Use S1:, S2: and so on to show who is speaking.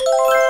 S1: you